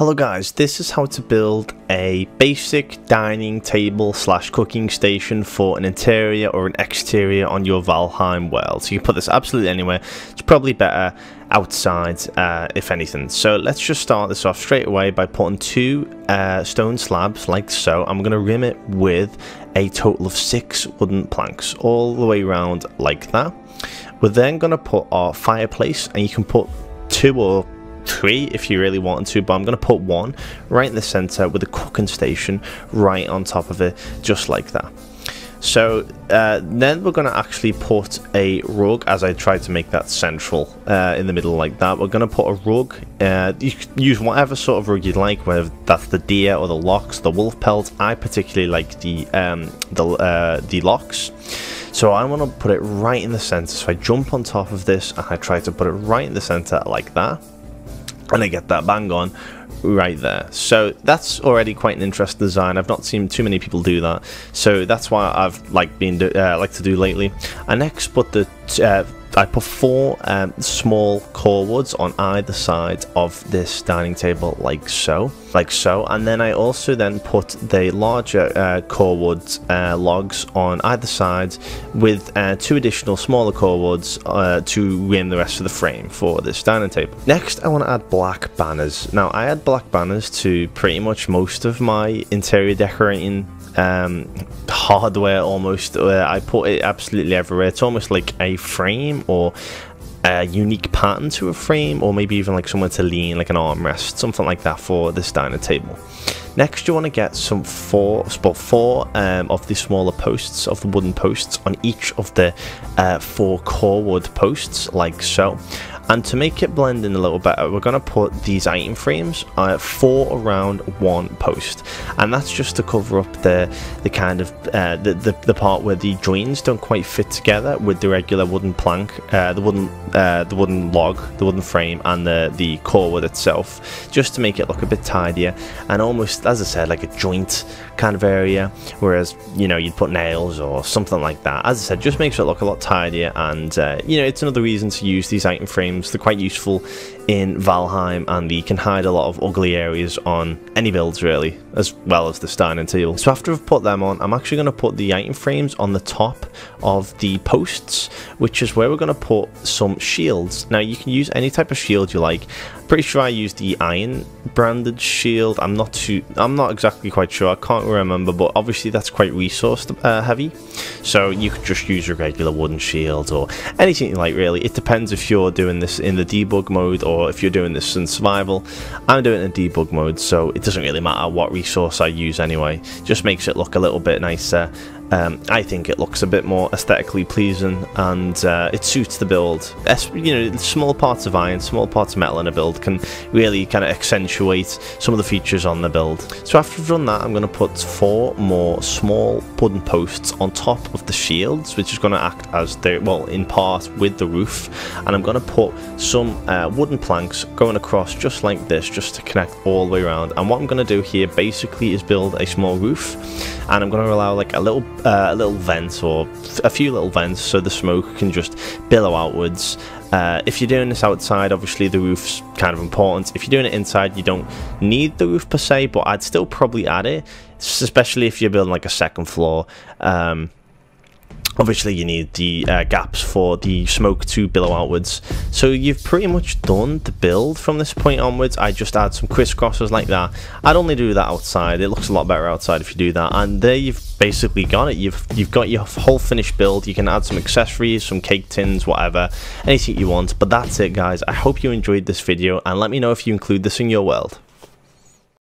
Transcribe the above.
Hello guys, this is how to build a basic dining table slash cooking station for an interior or an exterior on your Valheim world. So you can put this absolutely anywhere. It's probably better outside uh, if anything. So let's just start this off straight away by putting two uh, stone slabs like so. I'm going to rim it with a total of six wooden planks all the way around like that. We're then going to put our fireplace and you can put two or three if you really wanted to but I'm going to put one right in the center with a cooking station right on top of it just like that so uh, then we're going to actually put a rug as I tried to make that central uh, in the middle like that. We're going to put a rug. Uh, you can use whatever sort of rug you'd like, whether that's the deer or the lox, the wolf pelt. I particularly like the um, the uh, the lox. So I want to put it right in the center. So I jump on top of this and I try to put it right in the center like that and I get that bang on right there. So that's already quite an interesting design. I've not seen too many people do that, so that's why I've like been do, uh, like to do lately. I next put the uh, I put four um, small core woods on either side of this dining table like so like so and then I also then put the larger uh, core woods uh, logs on either side with uh, two additional smaller core woods uh, to rim the rest of the frame for this dining table. Next I want to add black banners. Now I add black banners to pretty much most of my interior decorating um, hardware almost. Uh, I put it absolutely everywhere. It's almost like a frame or a unique pattern to a frame, or maybe even like somewhere to lean, like an armrest, something like that for this dining table. Next, you want to get some four, spot four um, of the smaller posts of the wooden posts on each of the uh, four core wood posts, like so. And to make it blend in a little better, we're going to put these item frames uh, four around one post. And that's just to cover up the the kind of uh, the, the, the part where the joins don't quite fit together with the regular wooden plank, uh, the wooden uh, the wooden log, the wooden frame, and the the core wood itself, just to make it look a bit tidier and almost, as I said, like a joint kind of area. Whereas you know you'd put nails or something like that. As I said, just makes it look a lot tidier, and uh, you know it's another reason to use these item frames they're quite useful in Valheim and you can hide a lot of ugly areas on any builds really, as well as the and Teal. So after I've put them on, I'm actually going to put the item frames on the top of the posts, which is where we're going to put some shields. Now you can use any type of shield you like. Pretty sure I used the iron branded shield. I'm not too, I'm not exactly quite sure. I can't remember, but obviously that's quite resource uh, heavy. So you could just use your regular wooden shield or anything you like really. It depends if you're doing this in the debug mode or if you're doing this in survival. I'm doing it in debug mode, so it doesn't really matter what resource I use anyway. Just makes it look a little bit nicer um, I think it looks a bit more aesthetically pleasing and uh, it suits the build. You know, small parts of iron, small parts of metal in a build can really kind of accentuate some of the features on the build. So after I've done that, I'm going to put four more small wooden posts on top of the shields, which is going to act as the, well, in part with the roof. And I'm going to put some uh, wooden planks going across just like this, just to connect all the way around. And what I'm going to do here basically is build a small roof. And I'm going to allow like a little uh, a little vent or a few little vents so the smoke can just billow outwards. Uh, if you're doing this outside, obviously the roof's kind of important. If you're doing it inside, you don't need the roof per se, but I'd still probably add it, especially if you're building like a second floor. Um, obviously you need the uh, gaps for the smoke to billow outwards. So you've pretty much done the build from this point onwards. I just add some crisscrossers like that. I'd only do that outside. It looks a lot better outside if you do that. And there you've basically got it. You've you've got your whole finished build. You can add some accessories some cake tins whatever anything you want. But that's it guys. I hope you enjoyed this video and let me know if you include this in your world